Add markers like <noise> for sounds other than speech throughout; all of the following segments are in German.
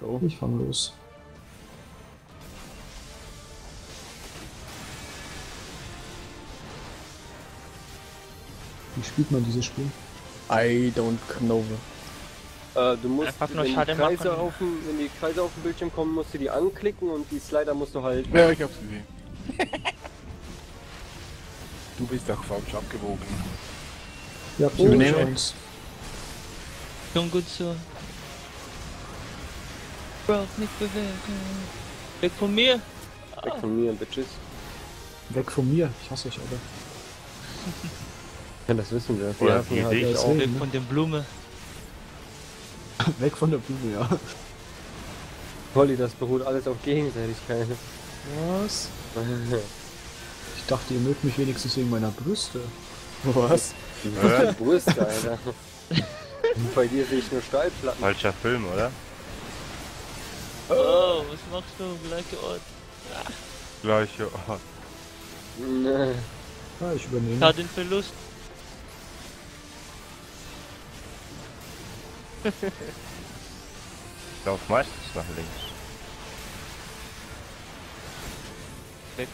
So. Ich fang los. Wie spielt man dieses Spiel? I don't know. Äh, du musst, Einfach nur wenn die, Schaden Kreise machen. auf dem, wenn die Kreise auf dem Bildschirm kommen, musst du die anklicken und die Slider musst du halt... Ja, ich hab's gesehen. <laughs> du bist auch falsch abgewogen. Habt Ich übernehme. Chance. Komm gut so. Bro, nicht bewegen. Weg von mir. Weg von mir, Bitches. Weg von mir. Ich hasse euch alle. Ja, das wissen wir. Hassen die halt dich echt auch. Weg ne? von der Blume. <laughs> Weg von der Blume, ja. Polly, das beruht alles auf Gegenseitigkeit. Was? <laughs> Ich dachte, ihr mögt mich wenigstens wegen meiner Brüste. Was? Die Brüste, Alter. <laughs> Bei dir sehe ich nur Stahlplatten. Falscher Film, oder? Oh, was machst du? Gleiche Ort. Gleiche Ort. Nee. Ja, ich übernehme. Hat den Verlust. Ich lauf meistens nach links.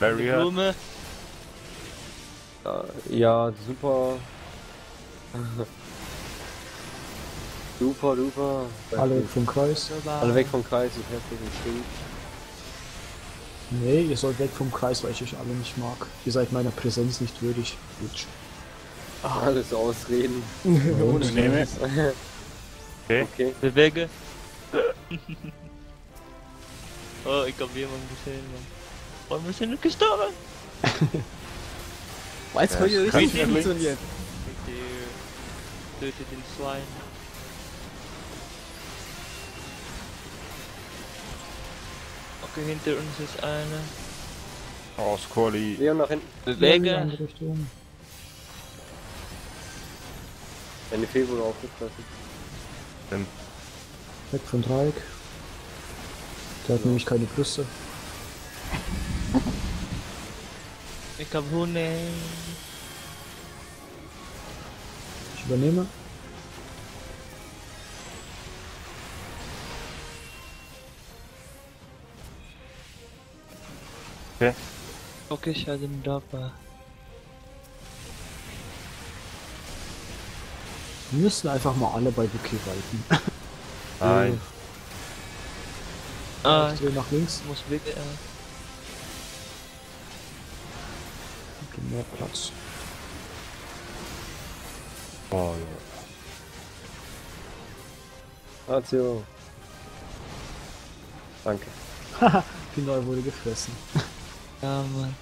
Barrier. Blume. Ja, super. Super, duper. Alle weg vom Kreis. Alle weg vom Kreis und herzlichen Stimmt. Nee, ihr sollt weg vom Kreis, weil ich euch alle nicht mag. Ihr seid meiner Präsenz nicht würdig. Bitch. Alles Ausreden. <laughs> Und Nehme. Okay. Okay. Bewege. <laughs> oh, ich hab jemanden gesehen, Mann. Oh, wir sind gestorben. Weiß Ja, kann ich nicht. funktioniert. Der tötet den Schwein. Okay, hinter uns ist eine. Aus Quali. Leon nach hinten. Bewege. Deine Fee wurde aufgefressen. Weg von Dreieck. Der hat nämlich keine Brüste. Ich hab Hunde. Ich übernehme. Okay, ich hatte den Dogma. Wir müssen einfach mal alle bei Wiki reiten. <laughs> Nein. Ah, Ich drehe nach links. ich muss weg. Äh, Gib mehr Platz. Oh, ja. Ratio. Danke. <laughs> Pinoi wurde gefressen. Ja, Mann.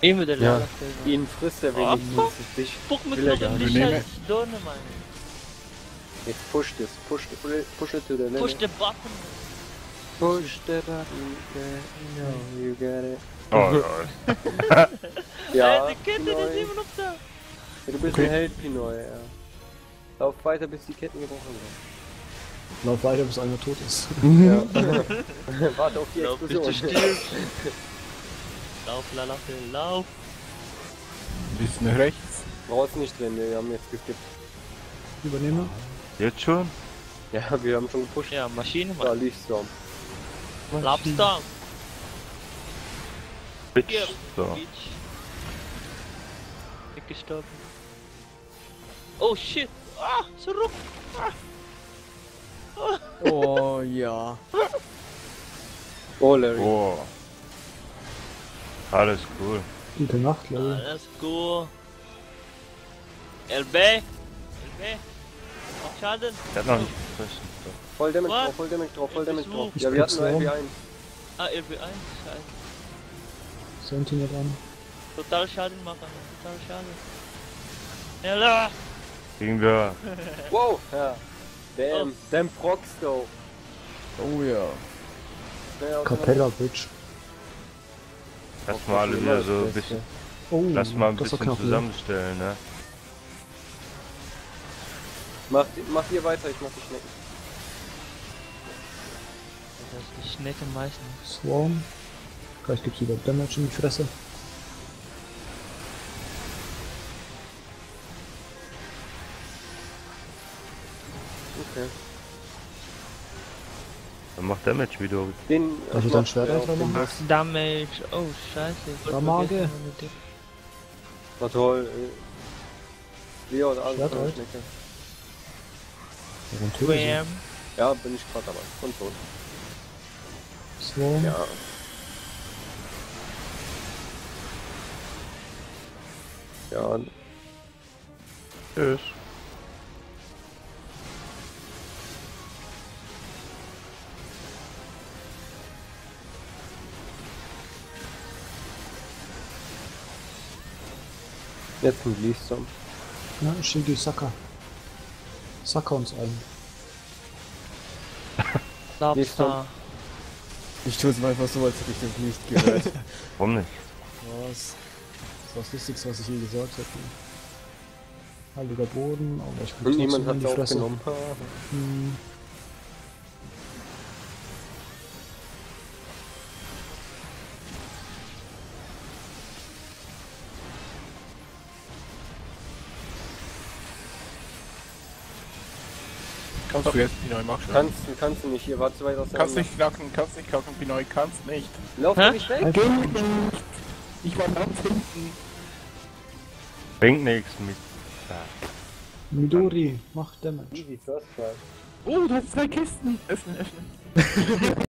Immer der Ja. Lager. Ihn frisst er wenigstens dich. Spuck mit Will er noch gar nicht. scheiß Donne, Mann. Jetzt pusht es. Push, push it to the limit. Push the button. Push the button. Know you get it. Oh, lol. <laughs> Ja, die Kette, ist immer noch da. Ja, du bist Okay. ein Held, Pinoy, ja. Lauf weiter, bis die Ketten gebrochen Lauf weiter, bis einer tot ist. sind. Ja. <laughs> Warte auf die Lauf Explosion. <laughs> Lauf, Lalafel, lauf. Bisschen rechts. Brauchst nicht drin, wir haben jetzt geskippt. Ich übernehme. Jetzt schon? Ja, wir haben schon gepusht. Ja, Maschine, Da Mann. lief Storm. Labstorm. Bitch. Hier, So. Bitch. Bin gestorben. Oh shit. Ah, zurück. Oh ja. Oh, Larry. Oh. Alles cool. Gute Nacht, Larry. Alles gut. LB. LB. Mach Schaden. Der hat noch nicht gefressen. So. Voll Damage What? drauf, voll Damage drauf, voll Damage drauf. Ich Ja, wir hatten nur guck's LB1. Ah, LB1. Scheiße. Sentinel an. Total Schaden machen. Total Schaden. Schneller. Kriegen wir. Wow! Ja. Damn, damn Prox, though. Oh ja. Aus- Capella Bridge. Lass mal alle wieder so ein bisschen. Oh, Lass mal ein bisschen knapp, zusammenstellen, ne? Mach, mach ihr weiter, ich mach die Schnecken. Das ist die Schnecke meistens. Swarm. Gleich gibt's wieder Damage in die Fresse. Okay. Dann macht Damage wieder. Den. Darf ich dann Schwert einfach machen? Max Damage. Oh, scheiße. Ich Da mag vergessen, meine Dick. Na toll. äh. Leon, alles Schwert klar, halt. Schnecke. Warum. Ja, bin ich gerade dabei. Und tot. Swarm. Ja. Ja, Tschüss. Jetzt ein Gleestorm. Ja, Shingi Saka. Saka uns ein. Lobster. Ich tue es mal einfach so, als hätte ich das nicht gehört. <laughs> Warum nicht? Was? Das war das Lustigste, was ich je gesagt hätte. Heiliger Boden, aber ich Und krieg niemand hat in die es Fresse. aufgenommen. Hm. Kannst du jetzt Pinoy mach schon. Kannst du, kannst du nicht. Hier, warte weiter. Kannst nicht knacken, kannst nicht knacken, Pinoy, kannst nicht. Lauf Hä? doch nicht weg. Nicht. Ich war ganz hinten. Bringt nichts mit. Midori, mach Damage. Easy first try. Oh, du hast zwei Kisten. Öffnen, öffnen.